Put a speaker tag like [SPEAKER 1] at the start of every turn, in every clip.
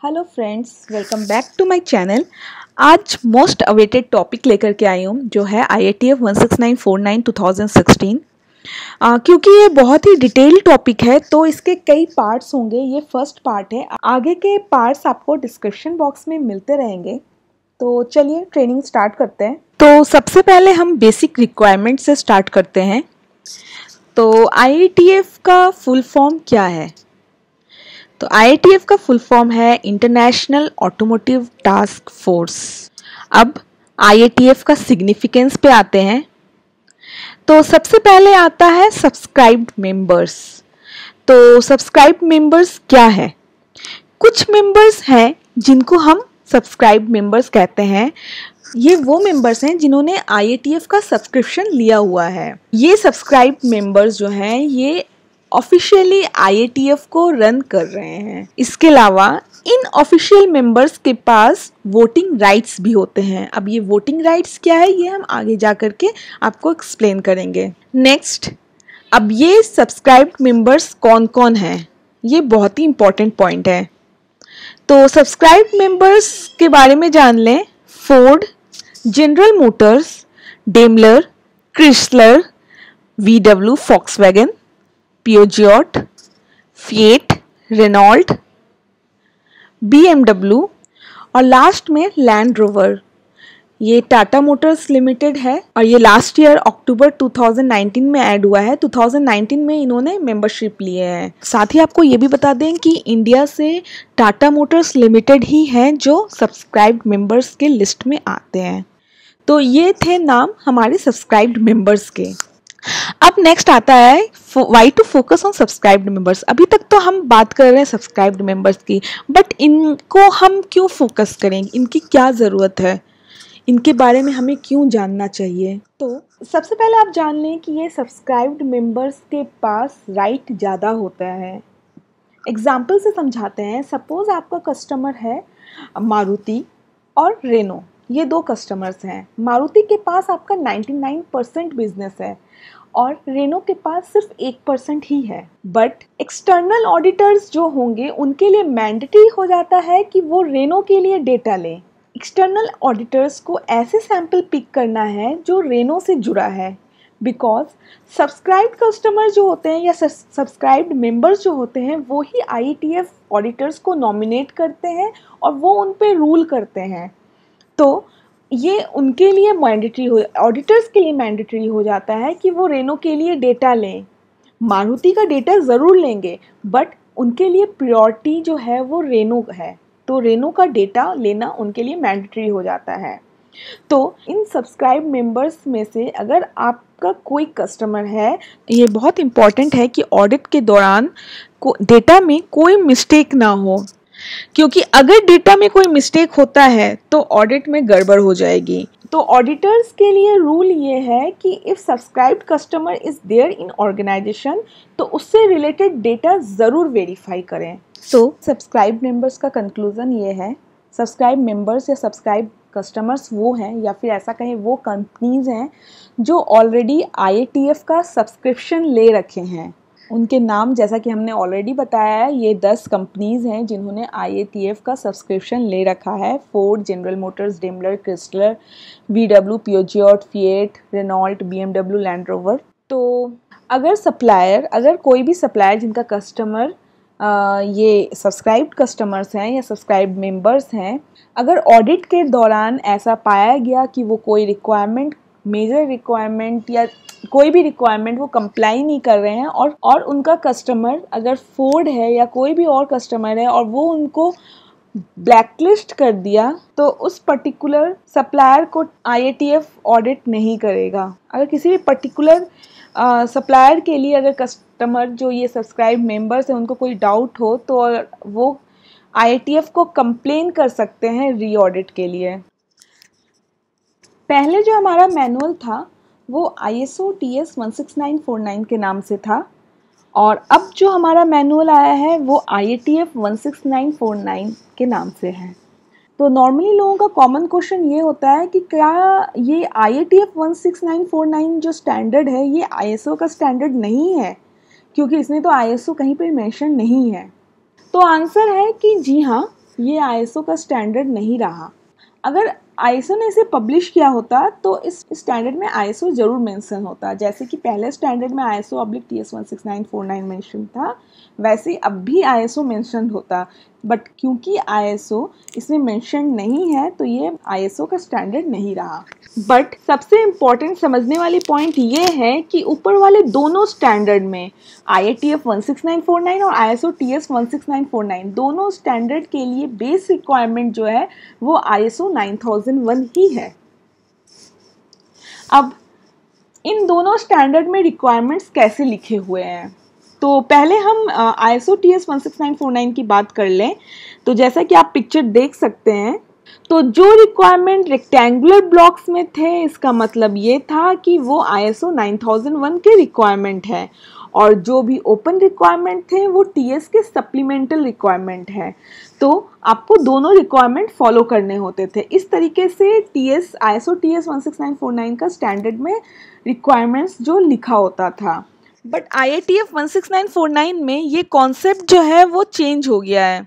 [SPEAKER 1] Hello friends welcome back to my channel आज most awaited topic लेकर के आई हूँ, जो है I I T F one six nine four nine two thousand sixteen क्योंकि ये बहुत ही डिटेल टॉपिक है तो इसके कई पार्ट्स होंगे। ये फ़र्स्ट पार्ट है। आगे के पार्ट्स आपको डिस्क्रिप्शन बॉक्स में मिलते रहेंगे। तो चलिए ट्रेनिंग स्टार्ट करते हैं। तो सबसे पहले हम बेसिक रिक्वायरमेंट से स्टार्ट करते हैं। तो आई का फुल फॉर्म क्या है? तो आई का फुल फॉर्म है इंटरनेशनल ऑटोमोटिव टास्क फोर्स अब आई का सिग्निफिकेंस पे आते हैं। तो सबसे पहले आता है सब्सक्राइब्ड मेंबर्स तो सब्सक्राइब मेंबर्स क्या है? कुछ मेंबर्स हैं जिनको हम सब्सक्राइब मेंबर्स कहते हैं। ये वो मेंबर्स हैं जिन्होंने आई का सब्सक्रिप्शन लिया हुआ है। ये सब्सक्राइब मेंबर्स जो हैं, ये ऑफिशियली आईएटीएफ को रन कर रहे हैं। इसके अलावा, इन ऑफिशियल मेंबर्स के पास वोटिंग राइट्स भी होते हैं। अब ये वोटिंग राइट्स क्या है, ये हम आगे जा कर के आपको एक्सप्लेन करेंगे। नेक्स्ट अब ये सब्सक्राइब मेंबर्स कौन कौन हैं? ये बहुत ही इंपॉर्टेंट पॉइंट है। तो सब्सक्राइब मेंबर्स के बारे में जान लें। Ford General Motors Daimler Chrysler V W Volkswagen Peugeot Fiat Renault B और लास्ट में लैंड रोवर ये टाटा मोटर्स लिमिटेड है और ये लास्ट ईयर अक्टूबर 2019 में ऐड हुआ है. 2019 में इन्होंने मेंबरशिप लिए हैं. साथ ही आपको ये भी बता दें कि इंडिया से टाटा मोटर्स लिमिटेड ही हैं जो सब्सक्राइब्ड मेंबर्स के लिस्ट में आते हैं. तो ये थे नाम हमारे सब्सक्राइब्ड मेंबर्स के. अब नेक्स्ट आता है why to focus on subscribed members अभी तक तो हम बात कर रहे हैं सब्सक्राइब्ड मेंबर्स की बट इनको हम क्यों फोकस करेंगे इनकी क्या ज़रूरत है? इनके बारे में हमें क्यों जानना चाहिए? तो सबसे पहले आप जान लें कि ये सब्सक्राइब्ड मेंबर्स के पास राइट ज़्यादा होता है। एग्ज़ाम्पल से समझाते हैं। सपोज़ आपका कस्टमर है मारुति और रेनो। ये दो कस्टमर्स हैं। मारुति के पास आपका 99 परसेंट बिज़नेस है। और रेनो के पास सिर्फ़ एक परसेंट ही है। बट एक्सटर्नल ऑडिटर्स जो होंगे, उनके लिए मैंडेटरी हो जाता है कि वो रेनो के लिए डेटा लें। एक्सटर्नल ऑडिटर्स को ऐसे सैंपल पिक करना है जो रेनो से जुड़ा है। बिकॉज़ सब्सक्राइब कस्टमर जो होते हैं या सब्सक्राइब्ड मेंबर्स जो होते हैं, वो ही आई टी एफ़ ऑडिटर्स को नॉमिनेट करते हैं और वो उन पर रूल करते हैं। तो ये उनके लिए मैंडेटरी हो ऑडिटर्स के लिए मैंडेटरी हो जाता है कि वो रेनो के लिए डेटा लें। मारुति का डेटा ज़रूर लेंगे बट उनके लिए प्रियोरिटी जो है वो रेनो है। तो रेनो का डेटा लेना उनके लिए मैंडेटरी हो जाता है। तो इन सब्सक्राइब मेंबर्स में से अगर आपका कोई कस्टमर है, ये बहुत इंपॉर्टेंट है कि ऑडिट के दौरान को डेटा में कोई मिस्टेक ना हो। क्योंकि अगर डेटा में कोई मिस्टेक होता है तो ऑडिट में गड़बड़ हो जाएगी। तो ऑडिटर्स के लिए रूल ये है कि if subscribed customer is there in organisation तो उससे रिलेटेड डेटा ज़रूर वेरीफाई करें। तो सब्सक्राइब मेंबर्स का कंक्लूज़न ये है। सब्सक्राइब मेंबर्स या सब्सक्राइब कस्टमर्स वो हैं, या फिर ऐसा कहें वो कंपनीज़ हैं, जो ऑलरेडी आई का सब्सक्रिप्शन ले रखे हैं। उनके नाम, जैसा कि हमने ऑलरेडी बताया है, ये दस कंपनीज़ हैं जिन्होंने आई का सब्सक्रिप्शन ले रखा है। Ford General Motors Daimler Chrysler V W Peugeot Fiat Renault B M W Land Rover तो अगर सप्लायर अगर कोई भी सप्लायर जिनका कस्टमर ये सब्सक्राइब्ड कस्टमर्स हैं या सब्सक्राइब मेंबर्स हैं, अगर ऑडिट के दौरान ऐसा पाया गया कि वो कोई रिक्वायरमेंट मेजर रिक्वायरमेंट या कोई भी रिक्वायरमेंट वो कंप्लाई नहीं कर रहे हैं और और उनका कस्टमर अगर फोर्ड है या कोई भी और कस्टमर है और वो उनको ब्लैकलिस्ट कर दिया तो उस पर्टिकुलर सप्लायर को आईएटीएफ ऑडिट नहीं करेगा। अगर किसी भी पर्टिकुलर सप्लायर के लिए अगर कस्टमर जो ये सब्सक्राइब मेंबर्स हैं, उनको कोई डाउट हो तो वो आईएटीएफ को कंप्लेन कर सकते हैं री ऑडिट के लिए। पहले जो हमारा मैनुअल था, वो I S O T S one six nine four nine के नाम से था। और अब जो हमारा मैनुअल आया है, वो I A T F one six nine four nine के नाम से है। तो नॉर्मली लोगों का कॉमन क्वेश्चन ये होता है कि क्या ये I A T F one six nine four nine जो स्टैंडर्ड है, ये आई एस ओ का स्टैंडर्ड नहीं है? क्योंकि इसमें तो आई एस ओ कहीं पर मैंशन नहीं है। तो आंसर है कि जी हाँ ये आई एस ओ का स्टैंडर्ड नहीं रहा। अगर आईएसओ ने इसे पब्लिश किया होता तो इस स्टैंडर्ड में आईएसओ ज़रूर मेंशन होता। जैसे कि पहले स्टैंडर्ड में ISO oblique T S one six nine four nine mention था, वैसे अब भी आईएसओ मेंशन होता। बट क्योंकि आईएसओ इसमें मेंशन नहीं है तो ये आईएसओ का स्टैंडर्ड नहीं रहा। बट सबसे इंपॉर्टेंट समझने वाली पॉइंट ये है कि ऊपर वाले दोनों स्टैंडर्ड में आई ए फोर नाइन और I S O four nine दोनों स्टैंडर्ड के लिए बेस रिक्वायरमेंट जो है, वो I S nine thousand one ही है। अब इन दोनों स्टैंडर्ड में रिक्वायरमेंट्स कैसे लिखे हुए हैं? तो पहले हम I S O T S one six nine four nine की बात कर लें। तो जैसा कि आप पिक्चर देख सकते हैं तो जो रिक्वायरमेंट रेक्टेंगुलर ब्लॉक्स में थे, इसका मतलब ये था कि वो I S O nine thousand one के रिक्वायरमेंट है। और जो भी ओपन रिक्वायरमेंट थे, वो टी एस के सप्लीमेंटल रिक्वायरमेंट है। तो आपको दोनों रिक्वायरमेंट फॉलो करने होते थे। इस तरीके से T S I S O T S one six nine four nine का स्टैंडर्ड में रिक्वायरमेंट्स जो लिखा होता था। But I I T F one six nine four nine में ये कॉन्सेप्ट जो है वो चेंज हो गया है।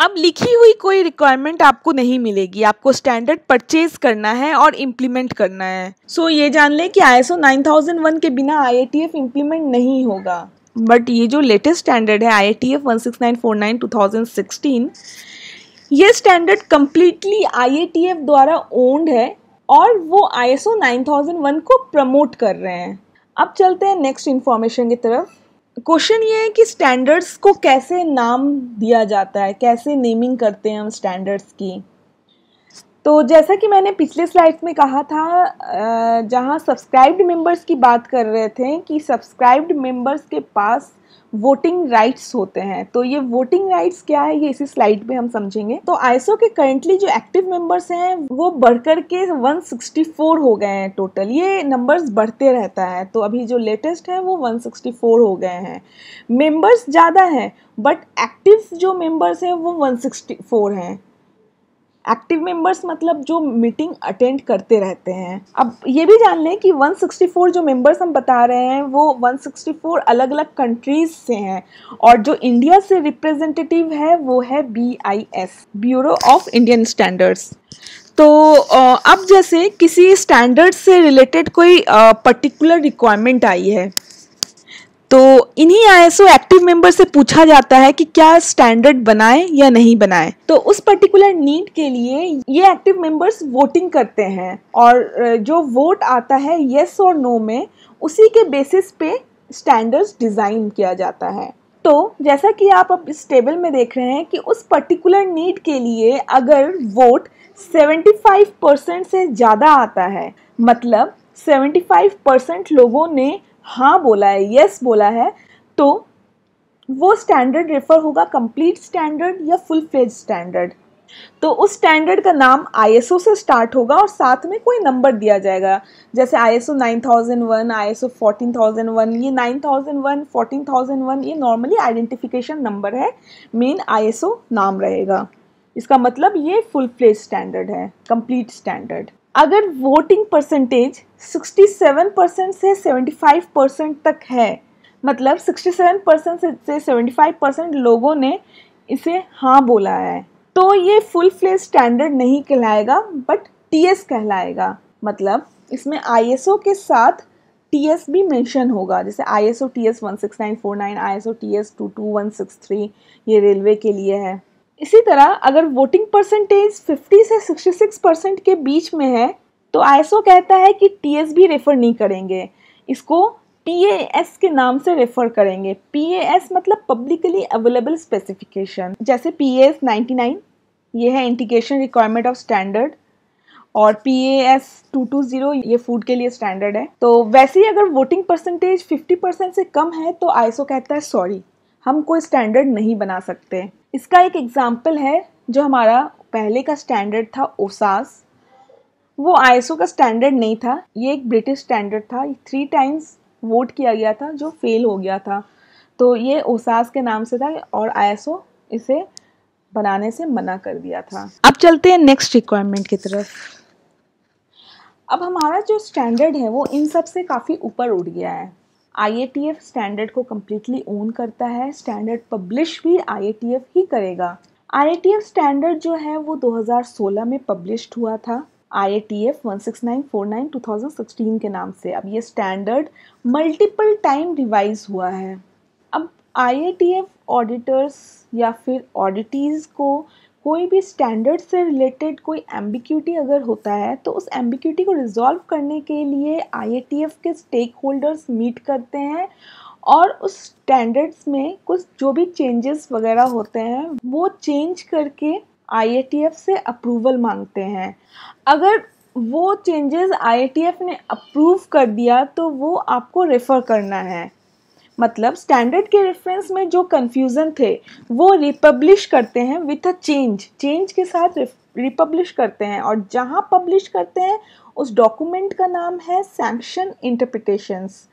[SPEAKER 1] अब लिखी हुई कोई रिक्वायरमेंट आपको नहीं मिलेगी। आपको स्टैंडर्ड परचेज करना है और इम्प्लीमेंट करना है। सो so, ये जान लें कि I S O nine thousand one के बिना I I T F implement नहीं होगा। बट ये जो लेटेस्ट स्टैंडर्ड है I I T F one six nine four nine two thousand sixteen ये standard completely I I T F द्वारा owned है और वो I S O nine thousand one को प्रमोट कर रहे हैं। अब चलते हैं नेक्स्ट इन्फॉर्मेशन की तरफ़। क्वेश्चन ये है कि स्टैंडर्ड्स को कैसे नाम दिया जाता है, कैसे नेमिंग करते हैं हम स्टैंडर्ड्स की। तो जैसा कि मैंने पिछले स्लाइड में कहा था जहाँ सब्सक्राइब्ड मेंबर्स की बात कर रहे थे कि सब्सक्राइब्ड मेंबर्स के पास वोटिंग राइट्स होते हैं। तो ये वोटिंग राइट्स क्या है, ये इसी स्लाइड पे हम समझेंगे। तो आईएसओ के करंटली जो एक्टिव मेंबर्स हैं, वो बढ़कर के 164 हो गए हैं टोटल ये नंबर्स बढ़ते रहता है। तो अभी जो लेटेस्ट है, वो 164 हो गए हैं। मेंबर्स ज़्यादा हैं बट एक्टिव जो मेंबर्स हैं, वो 164 हैं। एक्टिव मेंबर्स मतलब जो मीटिंग अटेंड करते रहते हैं। अब ये भी जान लें कि 164 जो मेंबर्स हम बता रहे हैं, वो 164 अलग अलग कंट्रीज़ से हैं और जो इंडिया से रिप्रेजेंटेटिव है, वो है B I S, bureau of Indian standards. तो अब जैसे किसी स्टैंडर्ड से रिलेटेड कोई पर्टिकुलर रिक्वायरमेंट आई है तो इन्हीं आईएसओ एक्टिव मेंबर से पूछा जाता है कि क्या स्टैंडर्ड बनाए या नहीं बनाए। तो उस पर्टिकुलर नीड के लिए ये एक्टिव मेंबर्स वोटिंग करते हैं और जो वोट आता है यस और नो में, उसी के बेसिस पे स्टैंडर्ड्स डिज़ाइन किया जाता है। तो जैसा कि आप अब इस टेबल में देख रहे हैं कि उस पर्टिकुलर नीड के लिए अगर वोट 75 परसेंट से ज़्यादा आता है मतलब 75 परसेंट लोगों ने हाँ बोला है यस बोला है तो वो स्टैंडर्ड रेफर होगा कंप्लीट स्टैंडर्ड या फुल फ्लेज स्टैंडर्ड तो उस स्टैंडर्ड का नाम आईएसओ से स्टार्ट होगा और साथ में कोई नंबर दिया जाएगा जैसे आईएसओ 9001, आईएसओ 14001, ये 9001, 14001 ये नॉर्मली आइडेंटिफिकेशन नंबर है मेन आईएसओ नाम रहेगा। इसका मतलब ये फुल फ्लेज स्टैंडर्ड है कंप्लीट स्टैंडर्ड अगर वोटिंग परसेंटेज 67 परसेंट से 75 परसेंट तक है मतलब 67 परसेंट से 75 परसेंट लोगों ने इसे हाँ बोला है तो ये फुल फ्लेज स्टैंडर्ड नहीं कहलाएगा बट टीएस कहलाएगा। मतलब इसमें आईएसओ के साथ टीएस भी मेंशन होगा, जैसे I S O T S one six nine four nine I S O T S two two one six three ये रेलवे के लिए है। इसी तरह, अगर वोटिंग परसेंटेज 50 से 66 परसेंट के बीच में है तो आईएसओ कहता है कि टीएस भी रेफर नहीं करेंगे। इसको पीएएस के नाम से रेफर करेंगे। पीएएस मतलब publicly available specification PAS PAS 99 ये है इंटीग्रेशन रिक्वायरमेंट ऑफ़ स्टैंडर्ड और P A S two two zero ये फ़ूड के लिए स्टैंडर्ड है। तो वैसे ही अगर वोटिंग परसेंटेज 50 परसेंट से कम है तो आईएसओ कहता है सॉरी हम कोई स्टैंडर्ड नहीं बना सकते। इसका एक एग्ज़ाम्पल है जो हमारा पहले का स्टैंडर्ड था ओसास वो आईएसओ का स्टैंडर्ड नहीं था. ये एक ब्रिटिश स्टैंडर्ड था. थ्री टाइम्स वोट किया गया था जो फेल हो गया था. तो ये ओसास के नाम से था और आईएसओ इसे बनाने से मना कर दिया था. अब चलते हैं नेक्स्ट रिक्वायरमेंट की तरफ़. अब हमारा जो स्टैंडर्ड है वो इन सबसे काफ़ी ऊपर उठ गया है. आई स्टैंडर्ड को कम्प्लीटली ओन करता है स्टैंडर्ड पब्लिश भी आई ही करेगा। आई स्टैंडर्ड जो है, वो 2016 में पब्लिश्ड हुआ था I I T F one six nine four nine two thousand sixteen के नाम से। अब ये स्टैंडर्ड मल्टीपल टाइम रिवाइज हुआ है। अब I I T F auditors या फिर ऑडिटीज़ को कोई भी स्टैंडर्ड से रिलेटेड कोई एम्बिक्यूटी अगर होता है तो उस एम्बिक्यूटी को रिजॉल्व करने के लिए आई के स्टेक होल्डर्स मीट करते हैं और उस स्टैंडर्ड्स में कुछ जो भी चेंजेस वगैरह होते हैं, वो चेंज करके आई से अप्रूवल मांगते हैं। अगर वो चेंजेस आई ने अप्रूव कर दिया तो वो आपको रेफ़र करना है। मतलब स्टैंडर्ड के रेफरेंस में जो कन्फ्यूज़न थे, वो रिपब्लिश करते हैं विथ अ चेंज चेंज के साथ रिपब्लिश करते हैं और जहाँ पब्लिश करते हैं, उस डॉक्यूमेंट का नाम है सैंक्शन इंटरप्रिटेशंस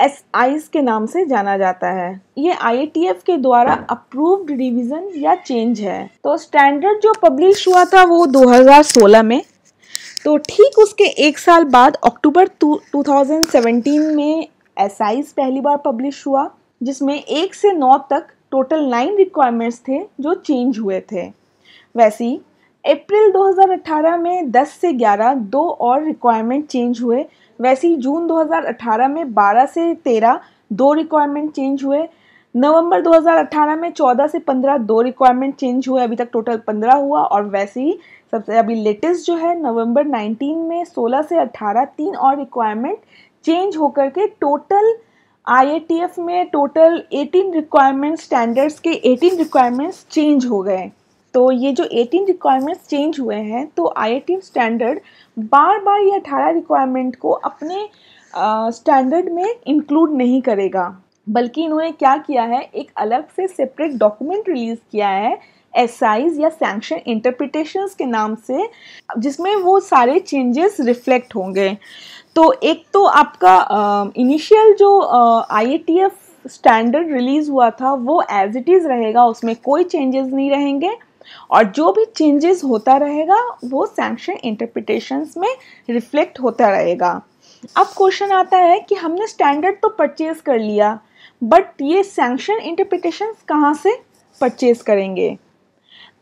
[SPEAKER 1] एस आईज के नाम से जाना जाता है। ये आई के द्वारा अप्रूव्ड रिवीजन या चेंज है। तो स्टैंडर्ड जो पब्लिश हुआ था वो 2016 में। तो ठीक उसके एक साल बाद अक्टूबर 2017 में एस पहली बार पब्लिश हुआ, जिसमें एक से नौ तक टोटल नाइन रिक्वायरमेंट्स थे जो चेंज हुए थे। वैसी अप्रैल 2018 में 10 से 11 दो और रिक्वायरमेंट चेंज हुए। वैसे ही जून 2018 में 12 से 13 दो रिक्वायरमेंट चेंज हुए। नवंबर 2018 में 14 से 15 दो रिक्वायरमेंट चेंज हुए। अभी तक टोटल 15 हुआ और वैसे ही सबसे अभी लेटेस्ट जो है, नवंबर 19 में 16 से 18 तीन और रिक्वायरमेंट चेंज होकर के टोटल आई में टोटल 18 रिक्वायरमेंट स्टैंडर्ड्स के 18 रिक्वायरमेंट्स चेंज हो गए तो ये जो 18 रिक्वायरमेंट्स चेंज हुए हैं तो आई स्टैंडर्ड बार बार ये अठारह रिक्वायरमेंट को अपने स्टैंडर्ड uh, में इंक्लूड नहीं करेगा। बल्कि इन्होंने क्या किया है एक अलग से सेपरेट डॉक्यूमेंट रिलीज़ किया है एस या सैंक्शन इंटरप्रिटेशंस के नाम से जिसमें वो सारे चेंजेस रिफ्लेक्ट होंगे। तो एक तो आपका इनिशियल जो आई स्टैंडर्ड रिलीज़ हुआ था, वो एज इट इज़ रहेगा, उसमें कोई चेंजेस नहीं रहेंगे। और जो भी चेंजेस होता रहेगा, वो सैंक्शन इंटरप्रिटेशंस में रिफ्लेक्ट होता रहेगा। अब क्वेश्चन आता है कि हमने स्टैंडर्ड तो परचेज कर लिया बट ये सैंक्शन इंटरप्रिटेशन कहाँ से परचेज करेंगे?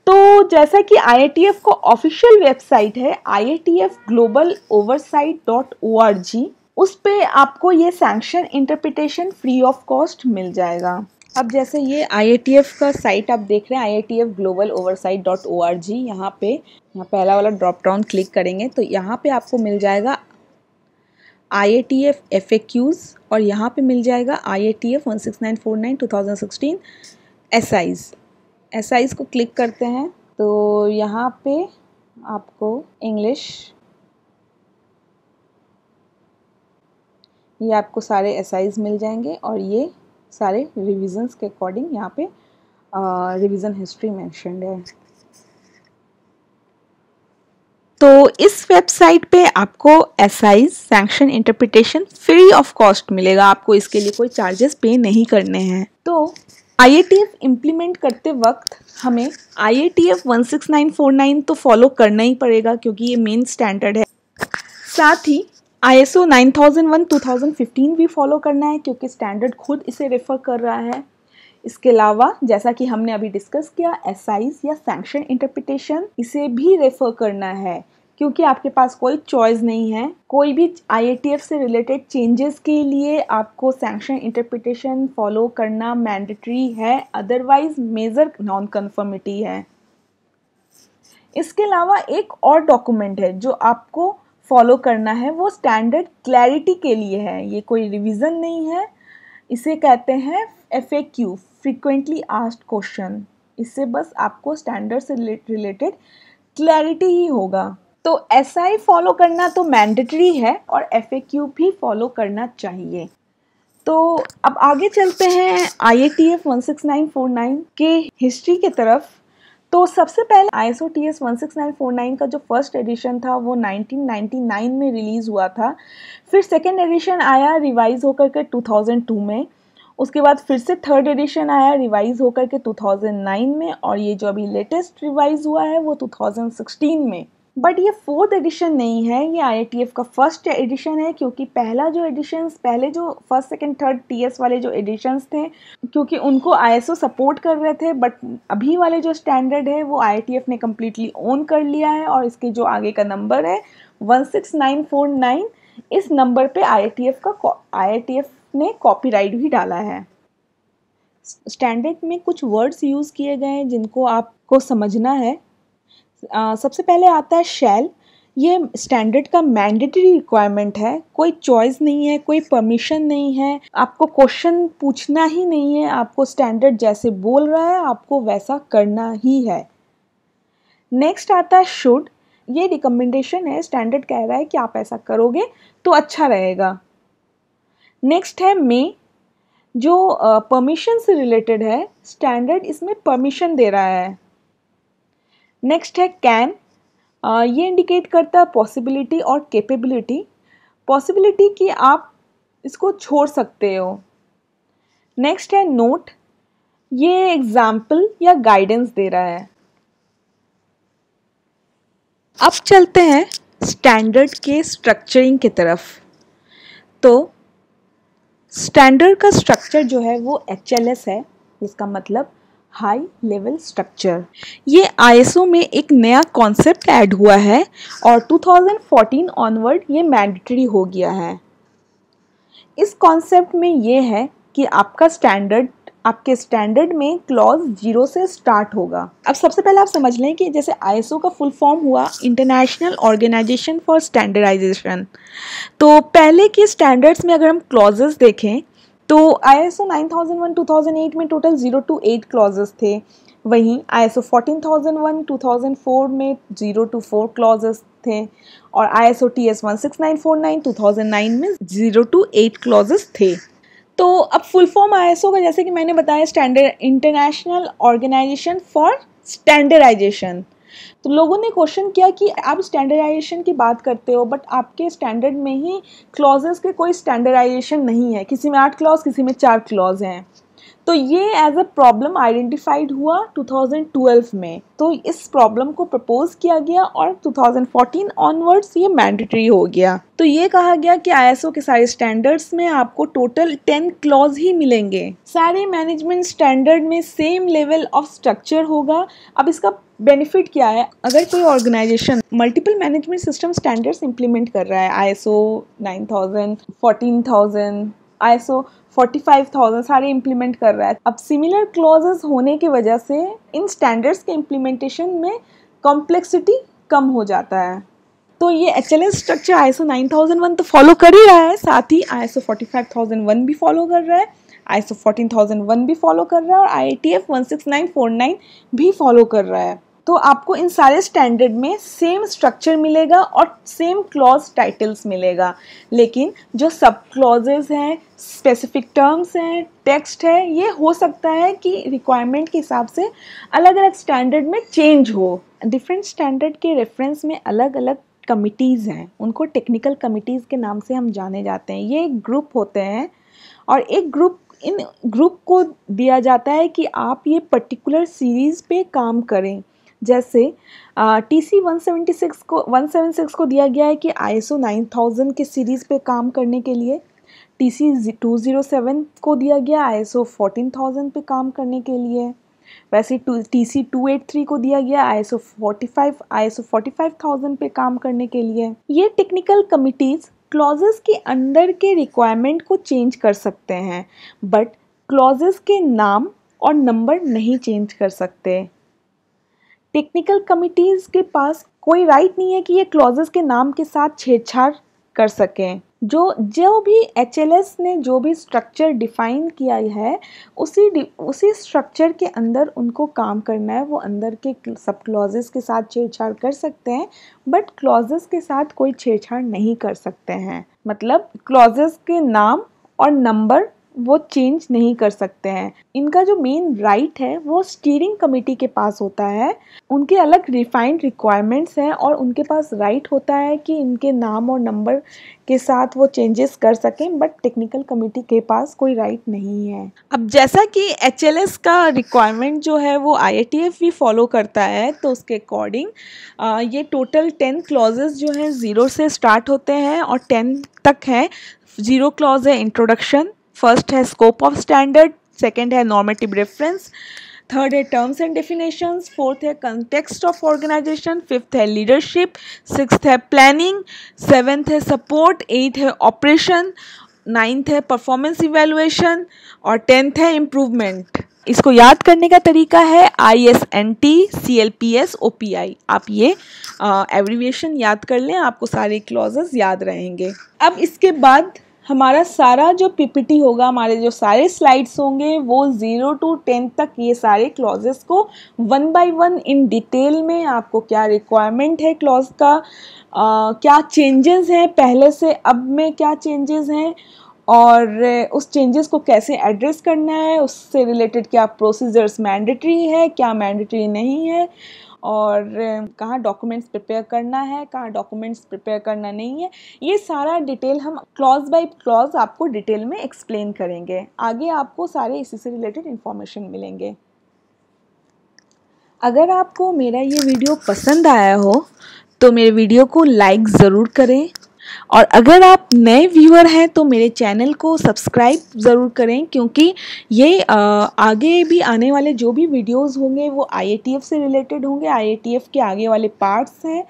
[SPEAKER 1] तो जैसा कि आई को ऑफिशियल वेबसाइट है I global oversight dot O R G उस पर आपको ये sanction interpretation free of cost मिल जाएगा। अब जैसे ये आई का साइट आप देख रहे हैं I I T F global oversight dot O R G यहाँ पे, यहाँ पहला वाला ड्रॉप डाउन क्लिक करेंगे तो यहाँ पे आपको मिल जाएगा I I T F F A Qs और यहाँ पे मिल जाएगा I I T F one six nine four nine two thousand sixteen S Is S Is को क्लिक करते हैं तो यहाँ पे आपको इंग्लिश ये आपको सारे एस आईज़ मिल जाएँगे और ये सारे रिविजन्स के अकॉर्डिंग यहाँ पे रिवीजन हिस्ट्री मैंशनड है। तो इस वेबसाइट पे आपको S I sanction interpretation free of cost मिलेगा। आपको इसके लिए कोई चार्जेस पे नहीं करने हैं। तो आई इम्प्लीमेंट करते वक्त हमें I A T F one six nine four nine तो फॉलो करना ही पड़ेगा क्योंकि ये मेन स्टैंडर्ड है। साथ ही I S O nine thousand one two thousand fifteen भी फॉलो करना है क्योंकि स्टैंडर्ड खुद इसे रेफ़र कर रहा है। इसके अलावा जैसा कि हमने अभी डिस्कस किया एस या सैंक्शन इंटरप्रिटेशन इसे भी रेफ़र करना है। क्योंकि आपके पास कोई चॉइस नहीं है। कोई भी आई से रिलेटेड चेंजेस के लिए आपको सैंक्शन इंटरप्रिटेशन फॉलो करना मैंडेटरी है। अदरवाइज़ मेजर नॉन कन्फर्मिटी है। इसके अलावा एक और डॉक्यूमेंट है जो आपको फॉलो करना है। वो स्टैंडर्ड क्लैरिटी के लिए है। ये कोई रिवीजन नहीं है। इसे कहते हैं F A Q frequently asked question इससे बस आपको स्टैंडर्ड से रिलेटेड क्लैरिटी ही होगा। तो एस आई फॉलो करना तो मैंडेटरी है और एफ़ ए क्यू भी फॉलो करना चाहिए। तो अब आगे चलते हैं I A T F one six nine four nine के हिस्ट्री के तरफ़। तो सबसे पहले I S O T S one six nine four nine का जो फ़र्स्ट एडिशन था, वो 1999 में रिलीज़ हुआ था। फिर सेकेंड एडिशन आया रिवाइज होकर के 2002 में। उसके बाद फिर से थर्ड एडिशन आया रिवाइज होकर के 2009 में और ये जो अभी लेटेस्ट रिवाइज हुआ है, वो 2016 में। बट ये फोर्थ एडिशन नहीं है, ये आई का फ़र्स्ट एडिशन है क्योंकि पहला जो एडिशन पहले जो फ़र्स्ट सेकेंड थर्ड टीएस वाले जो एडिशंस थे, क्योंकि उनको आईएसओ सपोर्ट कर रहे थे बट अभी वाले जो स्टैंडर्ड है, वो आई ने कम्प्लीटली ओन कर लिया है और इसके जो आगे का नंबर है one six nine four nine इस नंबर पे आई का आई ने कॉपीराइट भी डाला है। स्टैंडर्ड में कुछ वर्ड्स यूज़ किए गए हैं जिनको आपको समझना है। सबसे पहले आता है शैल ये स्टैंडर्ड का मैंडेटरी रिक्वायरमेंट है। कोई चॉइस नहीं है, कोई परमिशन नहीं है। आपको क्वेश्चन पूछना ही नहीं है। आपको स्टैंडर्ड जैसे बोल रहा है, आपको वैसा करना ही है। नेक्स्ट आता है शुड ये रिकमेंडेशन है। स्टैंडर्ड कह रहा है कि आप ऐसा करोगे तो अच्छा रहेगा। नेक्स्ट है मे जो परमिशन से रिलेटेड है स्टैंडर्ड इसमें परमिशन दे रहा है। नेक्स्ट है कैन uh, ये इंडिकेट करता है पॉसिबिलिटी और कैपेबिलिटी पॉसिबिलिटी कि आप इसको छोड़ सकते हो. नेक्स्ट है नोट ये एग्ज़ाम्पल या गाइडेंस दे रहा है. अब चलते हैं स्टैंडर्ड के स्ट्रक्चरिंग की तरफ़. तो स्टैंडर्ड का स्ट्रक्चर जो है वो एचएलएस है जिसका मतलब हाई लेवल स्ट्रक्चर ये आईएसओ में एक नया कॉन्सेप्ट ऐड हुआ है और 2014 ऑनवर्ड ये मैंडेटरी हो गया है। इस कॉन्सेप्ट में ये है कि आपका स्टैंडर्ड आपके स्टैंडर्ड में क्लॉज ज़ीरो से स्टार्ट होगा। अब सबसे पहले आप समझ लें कि जैसे आईएसओ का फुल फॉर्म हुआ इंटरनेशनल ऑर्गेनाइजेशन फॉर स्टैंडर्डाइजेशन तो पहले के स्टैंडर्ड्स में अगर हम क्लॉजेस देखें तो I S O nine thousand one two thousand eight में total zero two eight clauses थे। वहीं I S O fourteen thousand one two thousand four में ज़ीरो टू फोर क्लॉजेस थे। और I S O T S one six nine four nine two thousand nine में zero two eight clauses थे। तो अब full form I S O का, जैसे कि मैंने बताया standard international organisation for standardisation तो लोगों ने क्वेश्चन किया कि आप स्टैंडर्डाइजेशन की बात करते हो बट आपके स्टैंडर्ड में ही क्लॉजेस के कोई स्टैंडर्डाइजेशन नहीं है। किसी में आठ क्लॉज किसी में चार क्लॉज हैं। तो ये एज अ प्रॉब्लम आइडेंटिफाइड हुआ 2012 में। तो इस प्रॉब्लम को प्रपोज किया गया और 2014 ऑनवर्ड्स ये मैंडेटरी हो गया। तो ये कहा गया कि आईएसओ के सारे स्टैंडर्ड्स में आपको टोटल 10 क्लॉज ही मिलेंगे। सारे मैनेजमेंट स्टैंडर्ड में सेम लेवल ऑफ़ स्ट्रक्चर होगा। अब इसका बेनिफिट क्या है? अगर कोई organisation multiple management system standards implement कर रहा है आईएसओ 9000 14000 आईएसओ 45,000 सारे इम्प्लीमेंट कर रहा है। अब सिमिलर क्लॉजेस होने की वजह से इन स्टैंडर्ड्स के इम्प्लीमेंटेशन में कॉम्प्लेक्सिटी कम हो जाता है। तो ये H L S structure I S nine thousand one तो फॉलो कर ही रहा है साथ ही I S forty five thousand one भी फॉलो कर रहा है I S fourteen thousand one भी फॉलो कर रहा है और I T F one six nine four nine भी फॉलो कर रहा है। तो आपको इन सारे स्टैंडर्ड में सेम स्ट्रक्चर मिलेगा और सेम क्लॉज टाइटल्स मिलेगा। लेकिन जो सब क्लॉजेज हैं स्पेसिफिक टर्म्स हैं टेक्स्ट है, ये हो सकता है कि रिक्वायरमेंट के हिसाब से अलग अलग स्टैंडर्ड में चेंज हो। डिफरेंट स्टैंडर्ड के रेफरेंस में अलग अलग कमिटीज़ हैं। उनको टेक्निकल कमिटीज़ के नाम से हम जाने जाते हैं। ये एक ग्रुप होते हैं और एक ग्रुप इन ग्रुप को दिया जाता है कि आप ये पर्टिकुलर सीरीज़ पे काम करें। जैसे T C one seventy six को वन सेवन सिक्स को दिया गया है कि I S O nine thousand के सीरीज़ पे काम करने के लिए। T C two zero seven को दिया गया I S O fourteen thousand पे काम करने के लिए। वैसे to T C two eight three को दिया गया I S O forty five I S O forty five thousand पे काम करने के लिए। ये टेक्निकल कमिटीज़ क्लॉजेस के अंदर के रिक्वायरमेंट को चेंज कर सकते हैं बट क्लॉजेस के नाम और नंबर नहीं चेंज कर सकते। टेक्निकल कमिटीज़ के पास कोई राइट नहीं है कि ये क्लॉजेस के नाम के साथ छेड़छाड़ कर सकें। जो जो भी एचएलएस ने जो भी स्ट्रक्चर डिफ़ाइन किया है, उसी उसी स्ट्रक्चर के अंदर उनको काम करना है। वो अंदर के सब क्लॉजेस के साथ छेड़छाड़ कर सकते हैं बट क्लॉजेस के साथ कोई छेड़छाड़ नहीं कर सकते हैं। मतलब क्लॉजेस के नाम और नंबर वो चेंज नहीं कर सकते हैं। इनका जो मेन राइट है, वो स्टीयरिंग कमेटी के पास होता है। उनके अलग रिफाइंड रिक्वायरमेंट्स हैं और उनके पास राइट होता है कि इनके नाम और नंबर के साथ वो चेंजेस कर सकें बट टेक्निकल कमेटी के पास कोई राइट नहीं है। अब जैसा कि एचएलएस का रिक्वायरमेंट जो है, वो आईआईटीएफ भी फॉलो करता है तो उसके अकॉर्डिंग ये टोटल टेन क्लॉजेज जो हैं ज़ीरो से स्टार्ट होते हैं और टेन तक हैं। ज़ीरो क्लॉज है इंट्रोडक्शन फ़र्स्ट है स्कोप ऑफ़ स्टैंडर्ड सेकेंड है नॉर्मेटिव रेफरेंस थर्ड है टर्म्स एंड डेफिनेशंस फोर्थ है कंटेक्स्ट ऑफ़ ऑर्गेनाइजेशन फिफ्थ है लीडरशिप सिक्स है प्लानिंग सेवेंथ है सपोर्ट एट है ऑपरेशन नाइन्थ है परफॉर्मेंस इवेलुएशन और टेंथ है इम्प्रूवमेंट इसको याद करने का तरीका है I S N T C L P S O P I आप ये एवरीवेशन याद कर लें, आपको सारे क्लॉजेस याद रहेंगे. अब इसके बाद हमारा सारा जो पीपीटी होगा हमारे जो सारे स्लाइड्स होंगे वो ज़ीरो टू टेन तक ये सारे क्लॉजेस को one by one in detail में आपको क्या रिक्वायरमेंट है क्लॉज का आ, क्या चेंजेस हैं पहले से अब में क्या चेंजेस हैं और उस चेंजेस को कैसे एड्रेस करना है उससे रिलेटेड क्या प्रोसीजर्स मैंडेटरी है क्या मैंडेटरी नहीं है और कहाँ डॉक्यूमेंट्स प्रिपेयर करना है, कहाँ डॉक्यूमेंट्स प्रिपेयर करना नहीं है, ये सारा डिटेल हम क्लॉज बाय क्लॉज आपको डिटेल में एक्सप्लेन करेंगे। आगे आपको सारे इसी से रिलेटेड इन्फॉर्मेशन मिलेंगे। अगर आपको मेरा ये वीडियो पसंद आया हो तो मेरे वीडियो को लाइक ज़रूर करें। और अगर आप नए व्यूअर हैं तो मेरे चैनल को सब्सक्राइब ज़रूर करें, क्योंकि ये आगे भी आने वाले जो भी वीडियोस होंगे, वो आईआईटीएफ से रिलेटेड होंगे। आईआईटीएफ के आगे वाले पार्ट्स हैं,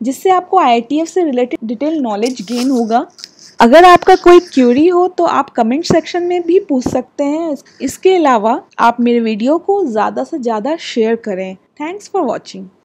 [SPEAKER 1] जिससे आपको आईआईटीएफ से रिलेटेड डिटेल नॉलेज गेन होगा। अगर आपका कोई क्यूरी हो तो आप कमेंट सेक्शन में भी पूछ सकते हैं। इसके अलावा आप मेरे वीडियो को ज़्यादा से ज़्यादा शेयर करें। Thanks for watching